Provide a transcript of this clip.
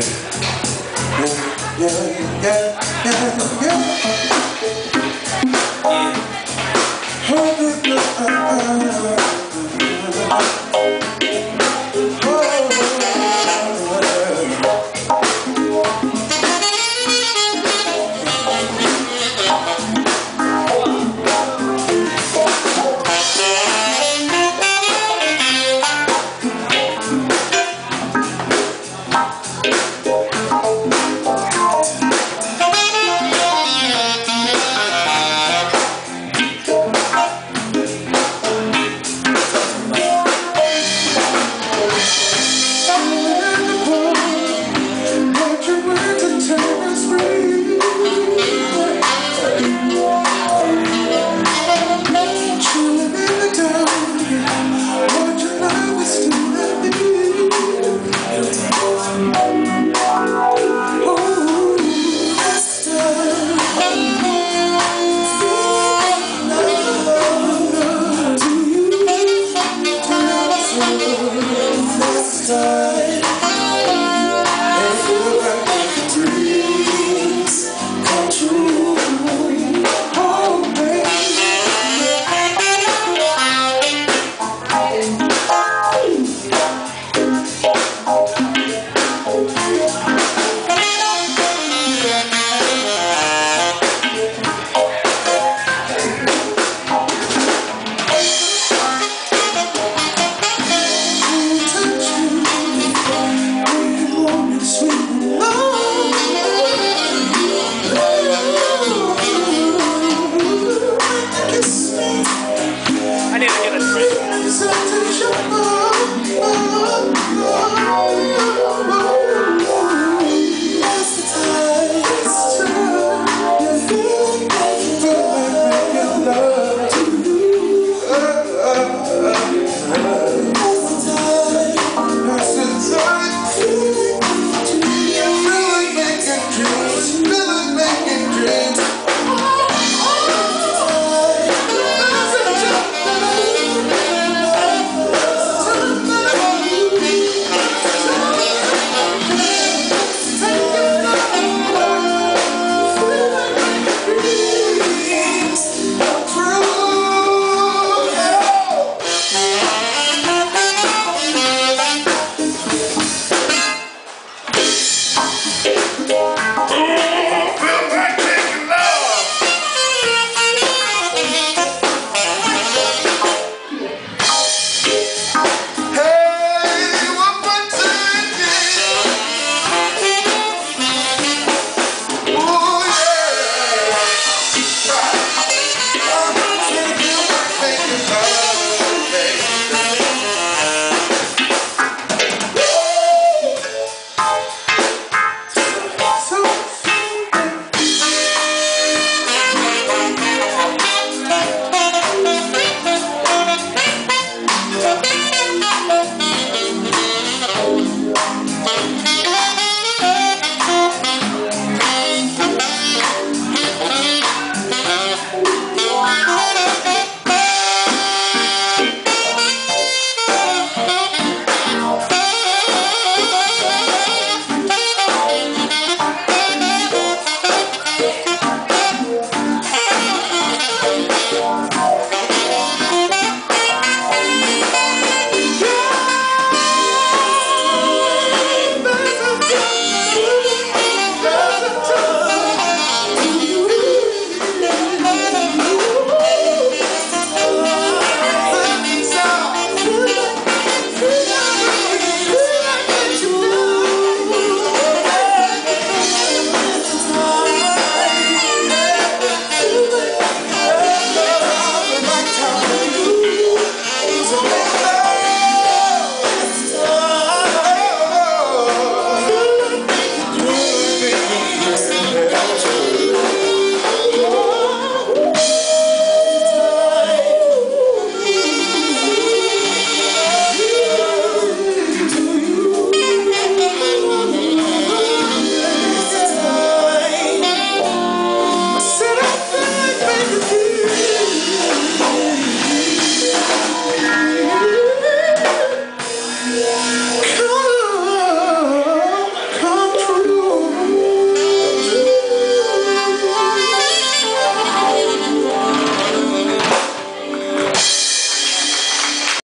yeah, yeah, Jesus.